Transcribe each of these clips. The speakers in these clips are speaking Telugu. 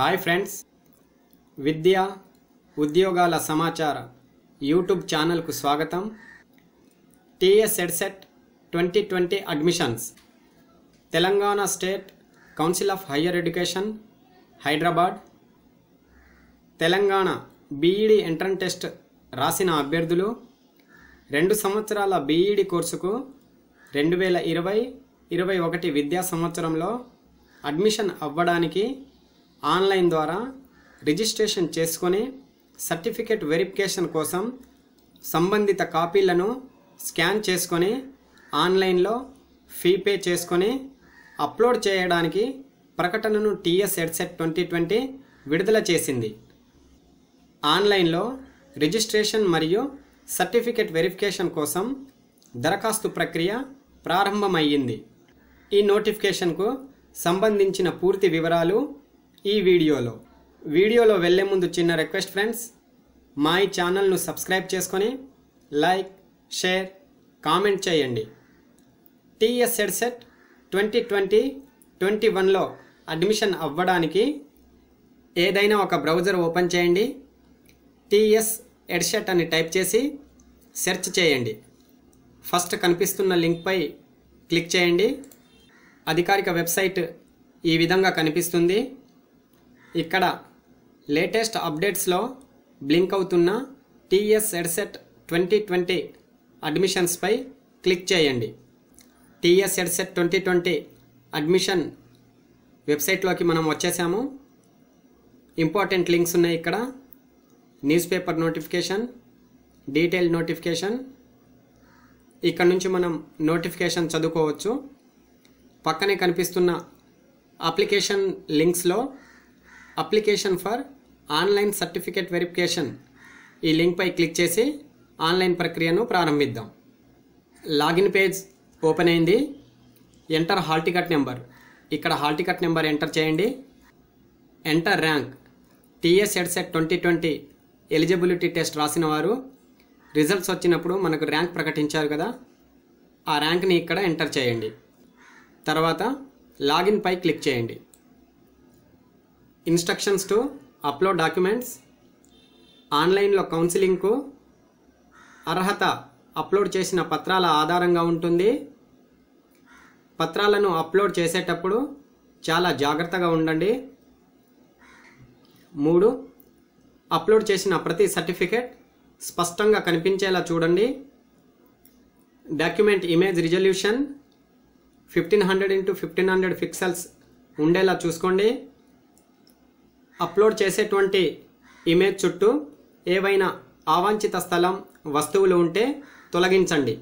Hi friends. విద్య ఉద్యోగాల సమాచార యూట్యూబ్ ఛానల్కు స్వాగతం. TS EdCET twenty twenty admissions. Telangana state council of higher education Hyderabad. Telangana BEd entrance test రాసిన అభ్యర్థులు రెండు సంవత్సరాల బీఈడి కోర్సుకు రెండు వేల ఇరవై ఇరవై ఒకటి విద్యా సంవత్సరంలో అడ్మిషన్ అవ్వడానికి ఆన్లైన్ ద్వారా రిజిస్ట్రేషన్ చేసుకొని సర్టిఫికేట్ వెరిఫికేషన్ కోసం సంబంధిత కాపీలను స్కాన్ చేసుకొని ఆన్లైన్లో ఫీ పే చేసుకొని అప్లోడ్ చేయడానికి ప్రకటనను టీఎస్ హెడ్సెట్ ట్వంటీ ట్వంటీ విడుదల చేసింది. ఆన్లైన్లో రిజిస్ట్రేషన్ మరియు సర్టిఫికేట్ వెరిఫికేషన్ కోసం దరఖాస్తు ప్రక్రియ ప్రారంభమయ్యింది. ఈ నోటిఫికేషన్కు సంబంధించిన పూర్తి వివరాలు ఈ వీడియోలో. వీడియోలో వెళ్ళే ముందు చిన్న రిక్వెస్ట్ ఫ్రెండ్స్ మా ఈ ఛానల్ను సబ్స్క్రైబ్ చేసుకొని లైక్ షేర్ కామెంట్ చేయండి. TS EdCET twenty twenty twenty వన్లో అడ్మిషన్ అవ్వడానికి ఏదైనా ఒక బ్రౌజర్ ఓపెన్ చేయండి. టీఎస్ ఎడ్సెట్ అని టైప్ చేసి సెర్చ్ చేయండి. ఫస్ట్ కనిపిస్తున్న లింక్పై క్లిక్ చేయండి. అధికారిక వెబ్సైట్ ఈ విధంగా కనిపిస్తుంది. ఇక్కడ లేటెస్ట్ అప్డేట్స్లో బ్లింక్ అవుతున్న టీఎస్ ఎడ్సెట్ ట్వంటీ ట్వంటీ అడ్మిషన్స్పై క్లిక్ చేయండి. TS EdCET twenty twenty admission వెబ్సైట్లోకి మనం వచ్చేసాము. ఇంపార్టెంట్ లింక్స్ ఉన్నాయి ఇక్కడ. News paper notification detail notification. ఇక్కడ నుంచి మనం నోటిఫికేషన్ చదువుకోవచ్చు. పక్కనే కనిపిస్తున్న application లింక్స్లో application for online certificate verification. ఈ లింక్పై క్లిక్ చేసి ఆన్లైన్ ప్రక్రియను ప్రారంభిద్దాం. లాగిన్ పేజ్ ఓపెన్ అయింది. Enter hall ticket number. ఇక్కడ హాల్ టికెట్ నెంబర్ ఎంటర్ చేయండి. Enter rank TS EdCET twenty twenty eligibility test రాసిన వారు రిజల్ట్స్ వచ్చినప్పుడు మనకు ర్యాంక్ ప్రకటించారు కదా. ఆ ర్యాంక్ని ఇక్కడ ఎంటర్ చేయండి. తర్వాత లాగిన్పై క్లిక్ చేయండి. ఇన్స్ట్రక్షన్స్ టు అప్లోడ్ డాక్యుమెంట్స్ ఆన్లైన్లో కౌన్సిలింగ్కు అర్హత అప్లోడ్ చేసిన పత్రాల ఆధారంగా ఉంటుంది. పత్రాలను అప్లోడ్ చేసేటప్పుడు చాలా జాగ్రత్తగా ఉండండి. మూడు అప్లోడ్ చేసిన ప్రతి సర్టిఫికేట్ స్పష్టంగా కనిపించేలా చూడండి. Document image resolution fifteen hundred into fifteen hundred pixels ఉండేలా చూసుకోండి. అప్లోడ్ చేసేటువంటి ఇమేజ్ చుట్టూ ఏవైనా అవాంఛిత స్థలం వస్తువులు ఉంటే తొలగించండి.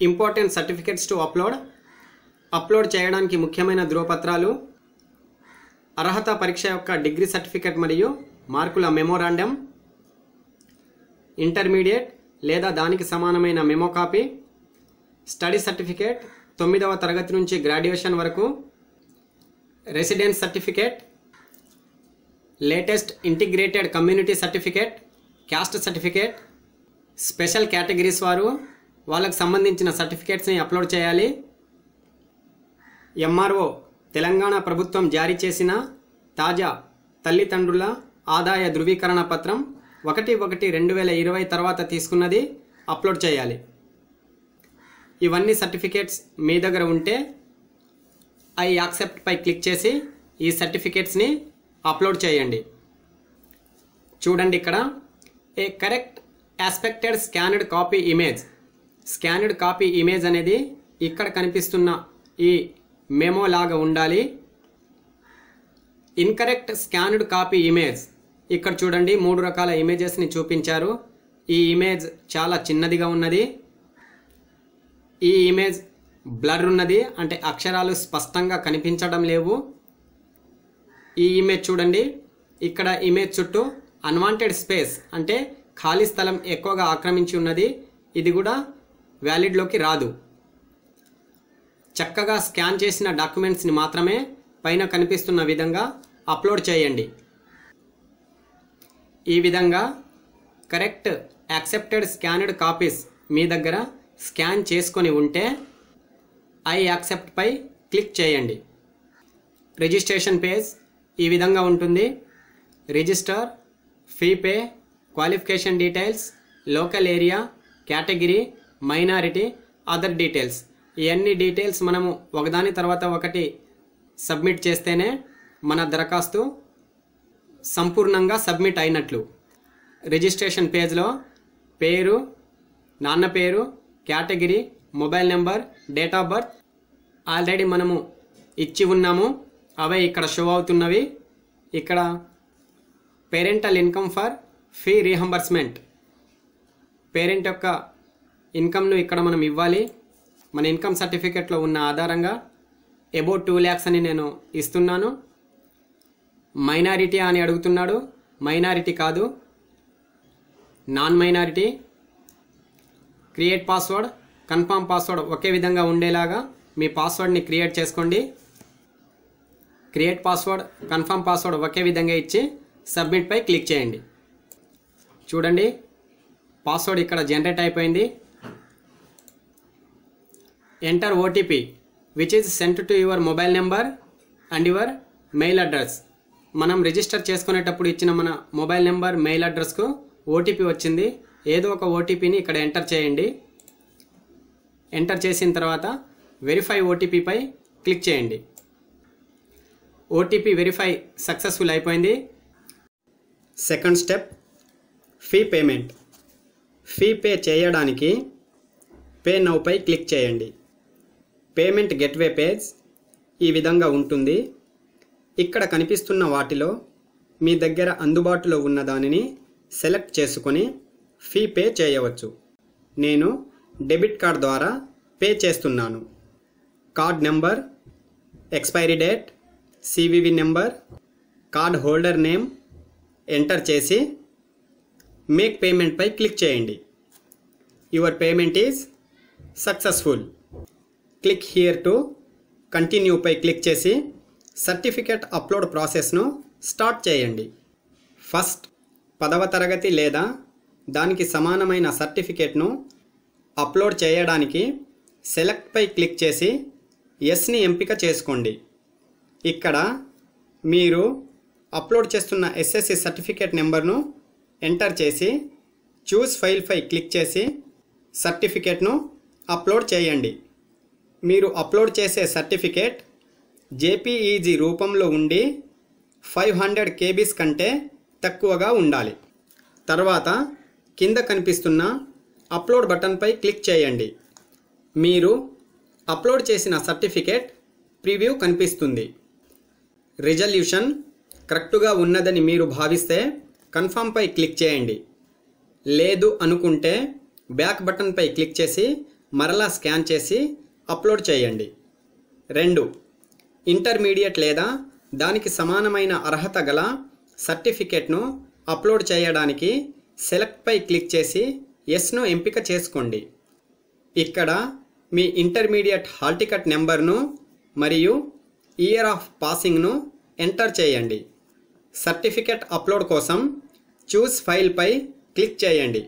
Important certificates to upload. Upload చేయడానికి ముఖ్యమైన ధృవపత్రాలు అర్హత పరీక్ష యొక్క డిగ్రీ సర్టిఫికెట్ మరియు మార్కుల మెమోరాండం ఇంటర్మీడియట్ లేదా దానికి సమానమైన మెమో కాపీ స్టడీ సర్టిఫికేట్ తొమ్మిదవ తరగతి నుంచి గ్రాడ్యుయేషన్ వరకు residence certificate latest integrated community certificate caste certificate special categories వారు వాళ్ళకు సంబంధించిన సర్టిఫికేట్స్ని అప్లోడ్ చేయాలి. ఎంఆర్ఓ తెలంగాణ ప్రభుత్వం జారీ చేసిన తాజా తల్లిదండ్రుల ఆదాయ ధృవీకరణ పత్రం ఒకటి ఒకటి రెండు వేల ఇరవై తర్వాత తీసుకున్నది అప్లోడ్ చేయాలి. ఇవన్నీ సర్టిఫికేట్స్ మీ దగ్గర ఉంటే ఐ యాక్సెప్ట్ పై క్లిక్ చేసి ఈ సర్టిఫికేట్స్ని అప్లోడ్ చేయండి. చూడండి ఇక్కడ a correct accepted scanned copy image scanned copy image అనేది ఇక్కడ కనిపిస్తున్న ఈ మెమో లాగా ఉండాలి. ఇన్కరెక్ట్ స్కానర్డ్ కాపీ ఇమేజ్ ఇక్కడ చూడండి మూడు రకాల ఇమేజెస్ని చూపించారు. ఈ ఇమేజ్ చాలా చిన్నదిగా ఉన్నది. ఈ ఇమేజ్ బ్లర్ ఉన్నది అంటే అక్షరాలు స్పష్టంగా కనిపించడం లేవు. ఈ ఇమేజ్ చూడండి. ఇక్కడ ఇమేజ్ చుట్టూ అన్వాంటెడ్ స్పేస్ అంటే ఖాళీ స్థలం ఎక్కువగా ఆక్రమించి ఉన్నది. ఇది కూడా వ్యాలిడ్లోకి రాదు. చక్కగా స్కాన్ చేసిన డాక్యుమెంట్స్ని మాత్రమే పైన కనిపిస్తున్న విధంగా అప్లోడ్ చేయండి. ఈ విధంగా కరెక్ట్ యాక్సెప్టెడ్ స్కానెడ్ కాపీస్ మీ దగ్గర స్కాన్ చేసుకొని ఉంటే ఐ యాక్సెప్ట్పై క్లిక్ చేయండి. రిజిస్ట్రేషన్ పేజ్ ఈ విధంగా ఉంటుంది. Register fee pay qualification details local area category minority other details ఇవన్నీ డీటెయిల్స్ మనము ఒకదాని తర్వాత ఒకటి సబ్మిట్ చేస్తేనే మన దరఖాస్తు సంపూర్ణంగా సబ్మిట్ అయినట్లు. రిజిస్ట్రేషన్ పేజ్లో పేరు నాన్న పేరు category mobile number date of birth already మనము ఇచ్చి ఉన్నాము. అవే ఇక్కడ షో అవుతున్నవి. ఇక్కడ parental income for fee reimbursement parent యొక్క ఇన్కమ్ను ఇక్కడ మనం ఇవ్వాలి. మన ఇన్కమ్ సర్టిఫికెట్లో ఉన్న ఆధారంగా అబౌట్ టూ ల్యాక్స్ అని నేను ఇస్తున్నాను. మైనారిటీ అని అడుగుతున్నాడు. మైనారిటీ కాదు. Non minority create password confirm password ఒకే విధంగా ఉండేలాగా మీ పాస్వర్డ్ని క్రియేట్ చేసుకోండి. క్రియేట్ పాస్వర్డ్ కన్ఫర్మ్ పాస్వర్డ్ ఒకే విధంగా ఇచ్చి సబ్మిట్పై క్లిక్ చేయండి. చూడండి పాస్వర్డ్ ఇక్కడ జనరేట్ అయిపోయింది. Enter OTP which is sent to your mobile number and your mail address మనం రిజిస్టర్ చేసుకునేటప్పుడు ఇచ్చిన మన మొబైల్ నెంబర్ మెయిల్ అడ్రస్కు ఓటీపీ వచ్చింది. ఏదో ఒక ఓటీపీని ఇక్కడ ఎంటర్ చేయండి. ఎంటర్ చేసిన తర్వాత వెరిఫై ఓటీపీపై క్లిక్ చేయండి. ఓటీపీ వెరిఫై సక్సెస్ఫుల్ అయిపోయింది. Second step fee payment. Fee pay చేయడానికి పే నౌపై క్లిక్ చేయండి. పేమెంట్ గెట్వే పేజ్ ఈ విధంగా ఉంటుంది. ఇక్కడ కనిపిస్తున్న వాటిలో మీ దగ్గర అందుబాటులో ఉన్న దానిని సెలెక్ట్ చేసుకొని ఫీ పే చేయవచ్చు. నేను డెబిట్ కార్డ్ ద్వారా పే చేస్తున్నాను. Card number expiry date CVV number card holder name enter చేసి మేక్ పేమెంట్పై క్లిక్ చేయండి. Your payment is successful click here to కంటిన్యూపై click చేసి సర్టిఫికేట్ అప్లోడ్ ప్రాసెస్ను స్టార్ట్ చేయండి. ఫస్ట్ పదవ తరగతి లేదా దానికి సమానమైన సర్టిఫికేట్ను అప్లోడ్ చేయడానికి సెలెక్ట్పై క్లిక్ చేసి ఎస్ని ఎంపిక చేసుకోండి. ఇక్కడ మీరు అప్లోడ్ చేస్తున్న ఎస్ఎస్సి సర్టిఫికేట్ నెంబర్ను ఎంటర్ చేసి చూస్ ఫైల్పై క్లిక్ చేసి సర్టిఫికేట్ను అప్లోడ్ చేయండి. మీరు అప్లోడ్ చేసే సర్టిఫికేట్ జేపీఈజీ రూపంలో ఉండి ఫైవ్ హండ్రెడ్ కేబీస్ కంటే తక్కువగా ఉండాలి. తర్వాత కింద కనిపిస్తున్న అప్లోడ్ బటన్పై క్లిక్ చేయండి. మీరు అప్లోడ్ చేసిన సర్టిఫికేట్ ప్రివ్యూ కనిపిస్తుంది. రిజల్యూషన్ కరెక్టుగా ఉన్నదని మీరు భావిస్తే కన్ఫర్మ్పై క్లిక్ చేయండి. లేదు అనుకుంటే బ్యాక్ బటన్పై క్లిక్ చేసి మరలా స్కాన్ చేసి అప్లోడ్ చేయండి. రెండు ఇంటర్మీడియట్ లేదా దానికి సమానమైన అర్హత గల సర్టిఫికేట్ను అప్లోడ్ చేయడానికి సెలెక్ట్పై క్లిక్ చేసి ఎస్ను ఎంపిక చేసుకోండి. ఇక్కడ మీ ఇంటర్మీడియట్ హాల్ టికెట్ నెంబర్ను మరియు ఇయర్ ఆఫ్ పాసింగ్ను ఎంటర్ చేయండి. సర్టిఫికేట్ అప్లోడ్ కోసం చూస్ ఫైల్పై క్లిక్ చేయండి.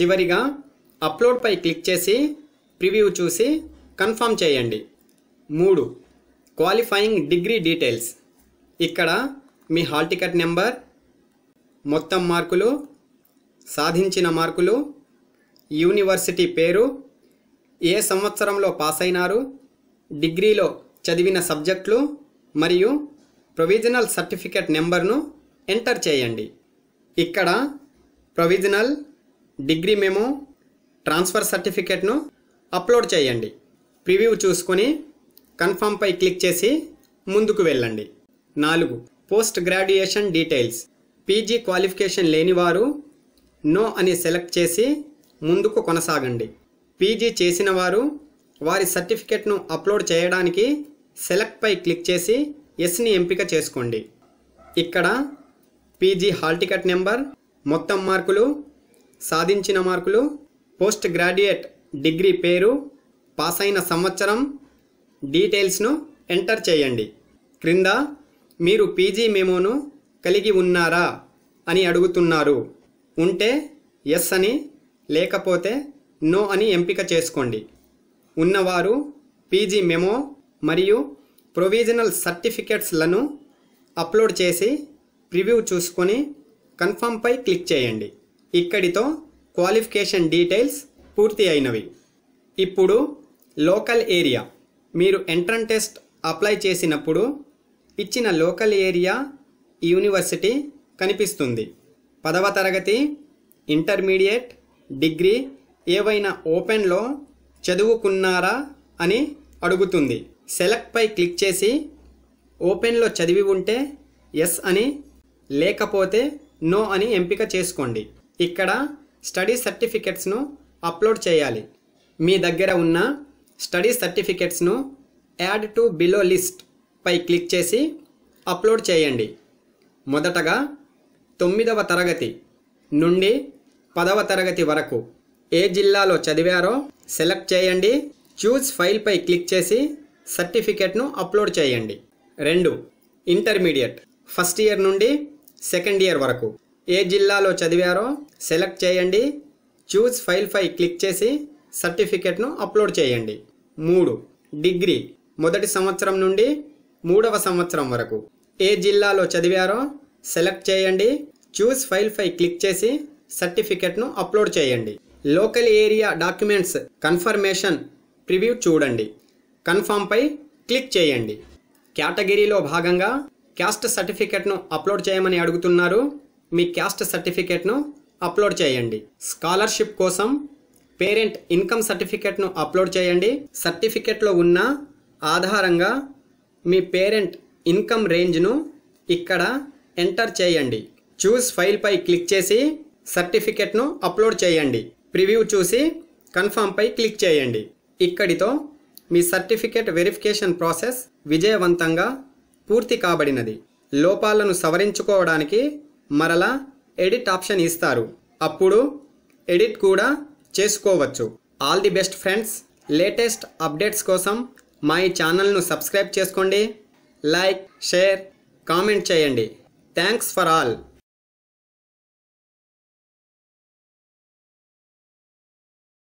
చివరిగా అప్లోడ్పై క్లిక్ చేసి ప్రివ్యూ చూసి కన్ఫర్మ్ చేయండి. మూడు. Qualifying degree details. ఇక్కడ మీ హాల్ టికెట్ నెంబర్ మొత్తం మార్కులు సాధించిన మార్కులు యూనివర్సిటీ పేరు ఏ సంవత్సరంలో పాస్ అయినారు డిగ్రీలో చదివిన సబ్జెక్టులు మరియు ప్రొవిజనల్ సర్టిఫికేట్ నెంబర్ను ఎంటర్ చేయండి. ఇక్కడ ప్రొవిజనల్ డిగ్రీ మెమో ట్రాన్స్ఫర్ సర్టిఫికేట్ను అప్లోడ్ చేయండి. ప్రివ్యూ చూసుకొని కన్ఫర్మ్పై క్లిక్ చేసి ముందుకు వెళ్ళండి. నాలుగు. Post graduation details. PG qualification లేనివారు నో అని సెలెక్ట్ చేసి ముందుకు కొనసాగండి. పీజీ చేసిన వారు వారి సర్టిఫికెట్ను అప్లోడ్ చేయడానికి సెలెక్ట్పై క్లిక్ చేసి ఎస్ని ఎంపిక చేసుకోండి. ఇక్కడ పీజీ హాల్ టికెట్ నెంబర్ మొత్తం మార్కులు సాధించిన మార్కులు పోస్ట్ గ్రాడ్యుయేట్ డిగ్రీ పేరు పాస్ అయిన సంవత్సరం డీటెయిల్స్ను ఎంటర్ చేయండి. క్రింద మీరు పీజీ మెమోను కలిగి ఉన్నారా అని అడుగుతున్నారు. ఉంటే ఎస్ అని లేకపోతే నో అని ఎంపిక చేసుకోండి. ఉన్నవారు పీజీ మెమో మరియు ప్రొవిజనల్ సర్టిఫికెట్స్లను అప్లోడ్ చేసి ప్రివ్యూ చూసుకొని కన్ఫర్మ్పై క్లిక్ చేయండి. ఇక్కడితో క్వాలిఫికేషన్ డీటెయిల్స్ పూర్తి అయినవి. ఇప్పుడు లోకల్ ఏరియా. మీరు ఎంట్రన్ టెస్ట్ అప్లై చేసినప్పుడు ఇచ్చిన లోకల్ ఏరియా యూనివర్సిటీ కనిపిస్తుంది. పదవ తరగతి ఇంటర్మీడియట్ డిగ్రీ ఏవైనా ఓపెన్లో చదువుకున్నారా అని అడుగుతుంది. సెలెక్ట్పై క్లిక్ చేసి ఓపెన్లో చదివి ఉంటే ఎస్ అని లేకపోతే నో అని ఎంపిక చేసుకోండి. ఇక్కడ స్టడీ సర్టిఫికెట్స్ను అప్లోడ్ చేయాలి. మీ దగ్గర ఉన్న స్టడీ సర్టిఫికెట్స్ను యాడ్ టు బిలో లిస్ట్ పై క్లిక్ చేసి అప్లోడ్ చేయండి. మొదటగా తొమ్మిదవ తరగతి నుండి పదవ తరగతి వరకు ఏ జిల్లాలో చదివారో సెలెక్ట్ చేయండి. చూస్ ఫైల్పై క్లిక్ చేసి సర్టిఫికెట్ను అప్లోడ్ చేయండి. రెండు ఇంటర్మీడియట్. ఫస్ట్ ఇయర్ నుండి సెకండ్ ఇయర్ వరకు. ఏ జిల్లాలో చదివారో సెలెక్ట్ చేయండి. చూస్ ఫైల్పై క్లిక్ చేసి సర్టిఫికెట్ను అప్లోడ్ చేయండి. మూడు డిగ్రీ. మొదటి సంవత్సరం నుండి మూడవ సంవత్సరం వరకు. ఏ జిల్లాలో చదివారో సెలెక్ట్ చేయండి. చూస్ ఫైల్పై క్లిక్ చేసి సర్టిఫికెట్ను అప్లోడ్ చేయండి. Local area documents confirmation preview చూడండి. కన్ఫామ్పై క్లిక్ చేయండి. కేటగిరీలో భాగంగా క్యాస్ట్ సర్టిఫికెట్ను అప్లోడ్ చేయమని అడుగుతున్నారు. మీ క్యాస్ట్ సర్టిఫికెట్ను అప్లోడ్ చేయండి. స్కాలర్షిప్ కోసం పేరెంట్ ఇన్కమ్ సర్టిఫికెట్ను అప్లోడ్ చేయండి. సర్టిఫికెట్లో ఉన్న ఆధారంగా మీ పేరెంట్ ఇన్కమ్ రేంజ్ను ఇక్కడ ఎంటర్ చేయండి. చూస్ ఫైల్పై క్లిక్ చేసి సర్టిఫికెట్ను అప్లోడ్ చేయండి. ప్రివ్యూ చూసి కన్ఫామ్పై క్లిక్ చేయండి. ఇక్కడితో మీ సర్టిఫికేట్ వెరిఫికేషన్ ప్రాసెస్ విజయవంతంగా పూర్తి కాబడినది. లోపాలను సవరించుకోవడానికి మరలా ఎడిట్ ఆప్షన్ ఇస్తారు. అప్పుడు ఎడిట్ కూడా చేసుకోవచ్చు. All the best friends. Latest updates కోసం మా ఈ ఛానల్ను సబ్స్క్రైబ్ చేసుకోండి. లైక్ షేర్ కామెంట్ చేయండి. Thanks for all.